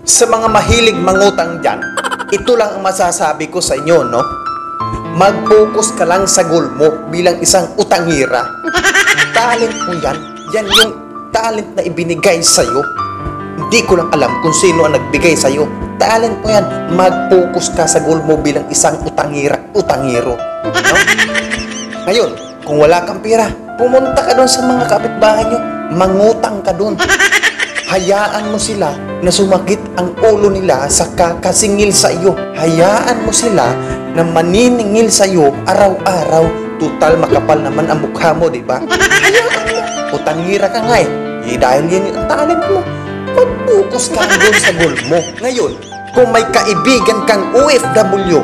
Sa mga mahilig mangutang dyan, ito lang ang masasabi ko sa inyo, no? Mag-focus ka lang sa goal mo bilang isang utangira. talent mo yan. Yan yung talent na ibinigay sa'yo. Hindi ko lang alam kung sino ang nagbigay sa'yo. Talent mo yan. Mag-focus ka sa goal mo bilang isang utangira, utangiro. No? Ngayon, kung wala kang pera, pumunta ka doon sa mga kapitbahay nyo. Mangutang ka doon. Hayaan mo sila na sumakit ang ulo nila sa kakasingil sa iyo. Hayaan mo sila na maniningil sa iyo araw-araw. Tutal makapal naman ang mukha mo, di ba? Utangira ka nga eh. Eh, dahil yan ang talent mo. Mag-focus ka doon sa goal mo. Ngayon, kung may kaibigan kang OFW,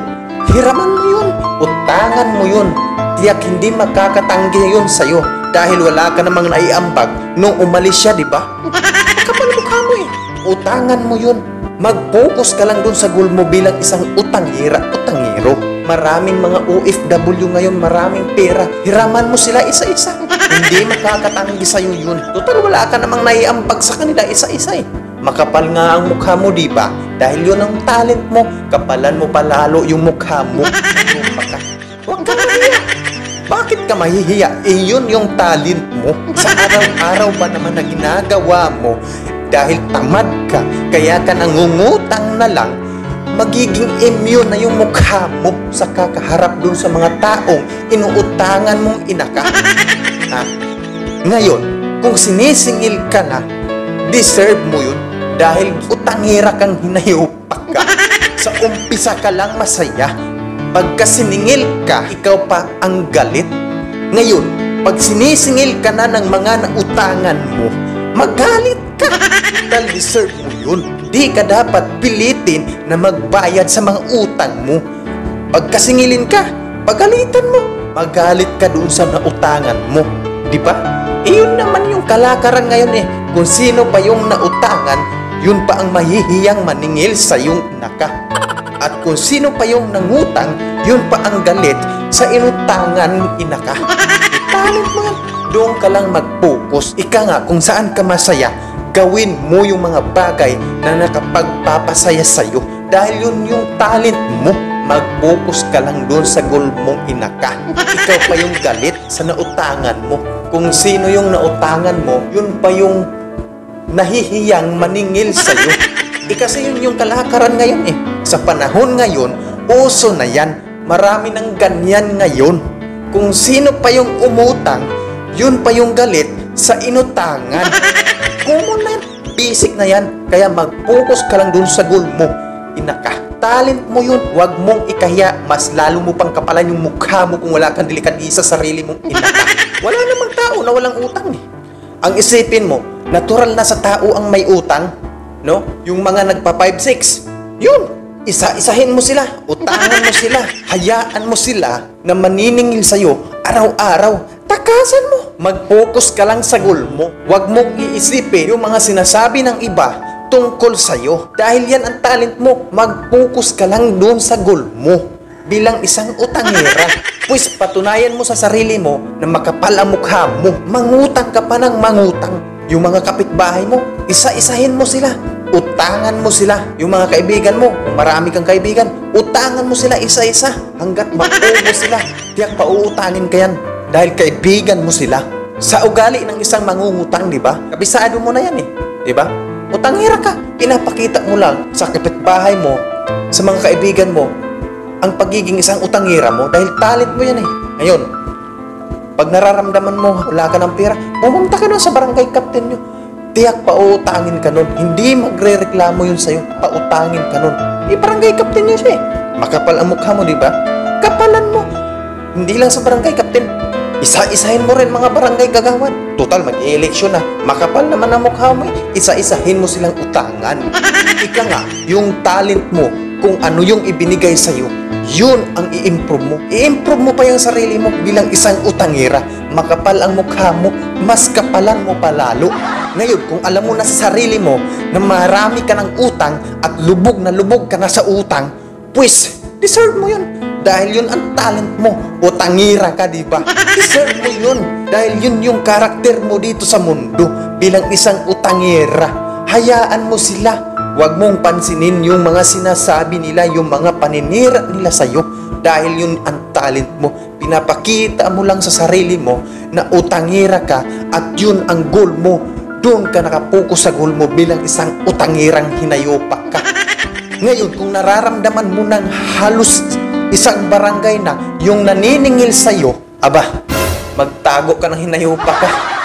hiraman mo yun. Utangan mo yun. Tiyak hindi makakatanggi yun sa'yo dahil wala ka namang naiambag nung umalis siya, di ba? Kapal mukha mo eh. Utangan mo yun. Mag-focus ka lang dun sa goal mo bilang isang utangira, utangiro. Maraming mga OFW ngayon, maraming pera. Hiraman mo sila isa-isa. Hindi makakatanggi sa'yo yun. Total, wala ka namang naiambag sa kanila isa-isa eh. Makapal nga ang mukha mo, di ba? Dahil yun ang talent mo. Kapalan mo palalo yung mukha mo. Huwag ka mahiya. Bakit ka mahihiya? Eh, yun yung talent mo. Sa araw-araw ba naman na ginagawa mo, dahil tamad ka, kaya ka nangungutang na lang, magiging immune na yung mukha mo sa kakaharap dun sa mga taong inuutangan mong inaka. Ha? Ngayon, kung sinisingil ka na, deserve mo yun dahil utangira kang hinayupak ka. Sa umpisa ka lang masaya, pagka siningil ka, ikaw pa ang galit. Ngayon, pag sinisingil ka na ng mga nautangan mo, magalit Dahil deserve mo yun. Di ka dapat pilitin na magbayad sa mga utang mo. Pagka singilin ka, pagalitan mo. Magalit ka doon sa nautangan mo. Di ba? Eh yun naman yung kalakaran ngayon eh. Kung sino pa yung nautangan, yun pa ang mahihiyang maningil sa yung naka. At kung sino pa yung nangutang, yun pa ang galit sa inutangan inaka. Talent mo yan. Doon ka lang mag-focus. Ika nga, kung saan ka masaya, gawin mo yung mga bagay na nakapagpapasaya sa'yo. Dahil yun yung talent mo. Mag-focus ka lang doon sa goal mong inaka. Ikaw pa yung galit sa nautangan mo. Kung sino yung nautangan mo, yun pa yung nahihiyang maningil sa'yo. Eh kasi yun yung kalakaran ngayon eh. Sa panahon ngayon, uso na yan. Marami ng ganyan ngayon. Kung sino pa yung umutang, yun pa yung galit sa inutangan. Common na yan. Basic na yan. Kaya mag-focus ka lang dun sa goal mo. Inaka. Talent mo yun. Huwag mong ikahiya. Mas lalo mo pang kapalan yung mukha mo kung wala kang delikadisa sa sarili mong inaka. Wala namang tao na walang utang eh. Ang isipin mo, natural na sa tao ang may utang. No? Yung mga nagpa 5-6. Yun. Isa-isahin mo sila. Utangan mo sila. Hayaan mo sila na maniningil sa'yo araw-araw. Takasan mo. Mag-focus ka lang sa goal mo. Huwag mong iisipin yung mga sinasabi ng iba tungkol sa'yo. Dahil yan ang talent mo. Mag-focus ka lang doon sa goal mo bilang isang utangera. Pues patunayan mo sa sarili mo na makapal ang mukha mo. Mangutang ka pa ng mangutang. Yung mga kapitbahay mo, isa-isahin mo sila. Utangan mo sila. Yung mga kaibigan mo, kung marami kang kaibigan, utangan mo sila isa-isa hanggat mapuno sila. Tiyak pauutangin ka yan dahil kaibigan mo sila. Sa ugali ng isang mangungutang, di ba? Kabisado mo na yan eh. Di ba? Utangira ka. Pinapakita mo lang sa kapitbahay mo, sa mga kaibigan mo, ang pagiging isang utangira mo dahil talent mo yan eh. Ngayon, pag nararamdaman mo wala ka ng pera, pumunta ka doon sa barangay captain nyo. Tiyak pautangin ka nun. Hindi magre-reklamo yun sa'yo. Pautangin ka nun. Eh, barangay captain nyo siya eh. Makapal ang mukha mo, di ba? Kapalan mo. Hindi lang sa barangay captain. Isa-isahin mo rin mga barangay gagawan. Total, mag-eleksyon na. Makapal naman ang mukha mo. eh. Isa-isahin mo silang utangan. Ika nga, yung talent mo, kung ano yung ibinigay sa'yo, yun ang i-improve mo. I-improve mo pa yung sarili mo bilang isang utangira. Makapal ang mukha mo, mas kapalan mo palalo. Ngayon, kung alam mo na sa sarili mo na marami ka ng utang at lubog na lubog ka na sa utang, pues, deserve mo yun. Dahil yun ang talent mo. Utangira ka, di ba? Deserve mo yun. Dahil yun yung karakter mo dito sa mundo bilang isang utangira. Hayaan mo sila Huwag mong pansinin yung mga sinasabi nila, yung mga paninira nila sa'yo. Dahil yun ang talent mo. Pinapakita mo lang sa sarili mo na utangira ka at yun ang goal mo. Doon ka nakapokus sa goal mo bilang isang utangirang hinayopak ka. Ngayon, kung nararamdaman mo ng halos isang barangay na yung naniningil sa'yo, aba, magtago ka ng hinayopak ka.